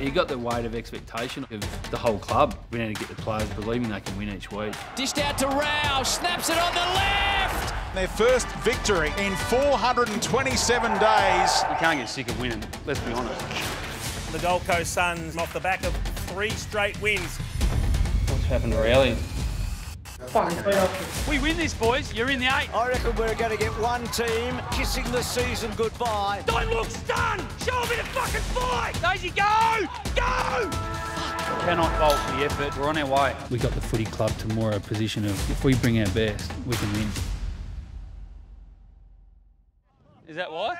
You got the weight of expectation of the whole club. We need to get the players believing they can win each week. Dished out to Rowell, snaps it on the left. Their first victory in 427 days. You can't get sick of winning, let's be honest. The Gold Coast Suns off the back of three straight wins. What's happened to Rowell? We win this, boys. You're in the eight. I reckon we're going to get one team kissing the season goodbye. Don't look stunned. Show a bit of fucking fight. Daisy, go! Go! Cannot fault the effort. We're on our way. We got the footy club to more a position of if we bring our best, we can win. Is that why?